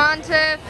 Montif.